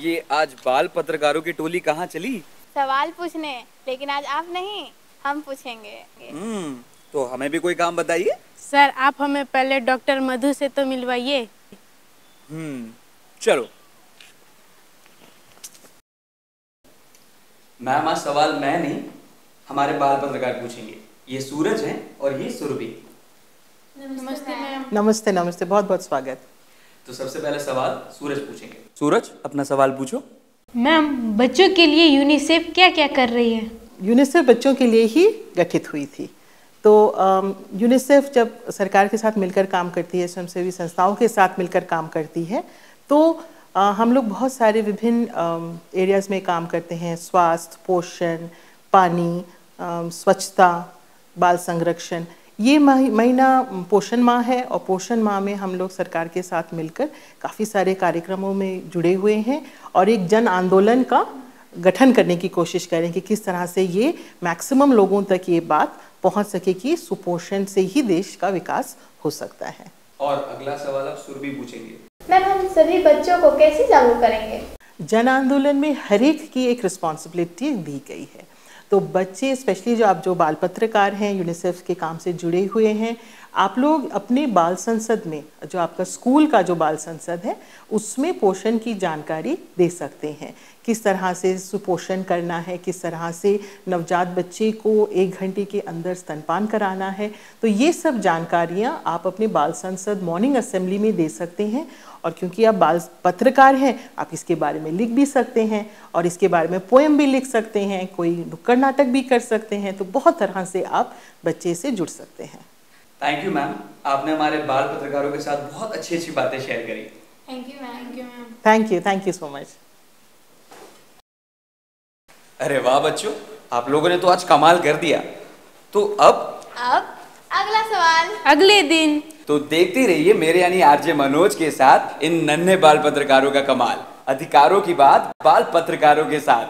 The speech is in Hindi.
आज बाल पत्रकारों की टोली कहाँ चली? सवाल पूछने लेकिन आज आप नहीं हम पूछेंगे। हम्म तो हमें भी कोई काम बताइए। सर आप हमें पहले डॉक्टर मधु से तो मिलवाइए। हम्म चलो। मैम आज सवाल मैं नहीं हमारे बाल पत्रकार पूछेंगे। ये सूरज हैं और ये सुरभि। नमस्ते मैम। नमस्ते नमस्ते बहुत बहुत स्वागत। तो सबसे पहले सवाल सूरज पूछेंगे। सूरज अपना सवाल पूछो। मैम बच्चों के लिए यूनिसेफ क्या क्या कर रही है? यूनिसेफ बच्चों के लिए ही गठित हुई थी। तो यूनिसेफ जब सरकार के साथ मिलकर काम करती है स्वयंसेवी संस्थाओं के साथ मिलकर काम करती है तो अ, हम लोग बहुत सारे विभिन्न एरियाज़ में काम करते हैं। स्वास्थ्य पोषण पानी स्वच्छता बाल संरक्षण। ये महीना पोषण माह है और पोषण माह में हम लोग सरकार के साथ मिलकर काफ़ी सारे कार्यक्रमों में जुड़े हुए हैं और एक जन आंदोलन का गठन करने की कोशिश करें कि किस तरह से ये मैक्सिमम लोगों तक ये बात पहुँच सके कि सुपोषण से ही देश का विकास हो सकता है। और अगला सवाल आप सुरभि पूछेंगे। मैम हम सभी बच्चों को कैसे जागरूक करेंगे? जन आंदोलन में हर एक की एक रिस्पॉन्सिबिलिटी दी गई है। तो बच्चे स्पेशली जो आप जो बाल पत्रकार हैं यूनिसेफ के काम से जुड़े हुए हैं आप लोग अपने बाल संसद में, जो आपका स्कूल का जो बाल संसद है, उसमें पोषण की जानकारी दे सकते हैं। किस तरह से सुपोषण करना है, किस तरह से नवजात बच्चे को एक घंटे के अंदर स्तनपान कराना है तो ये सब जानकारियाँ आप अपने बाल संसद मॉर्निंग असेंबली में दे सकते हैं। और क्योंकि आप बाल पत्रकार हैं, आप इसके बारे में लिख भी सकते हैं, और इसके बारे में पोएम भी लिख सकते हैं, कोई नुक्कड़ नाटक भी कर सकते हैं तो बहुत तरह से आप बच्चे से जुड़ सकते हैं। थैंक यू मैम आपने हमारे बाल पत्रकारों के साथ बहुत अच्छी अच्छी बातें शेयर करी। Thank you ma'am thank you ma'am thank you thank you so much अरे वाह बच्चों आप लोगों ने तो आज कमाल कर दिया। तो अब? अब अगला सवाल। अगले दिन। तो देखते रहिए मेरे यानी आरजे मनोज के साथ इन नन्हे बाल पत्रकारों का कमाल। अधिकारों की बात बाल पत्रकारों के साथ।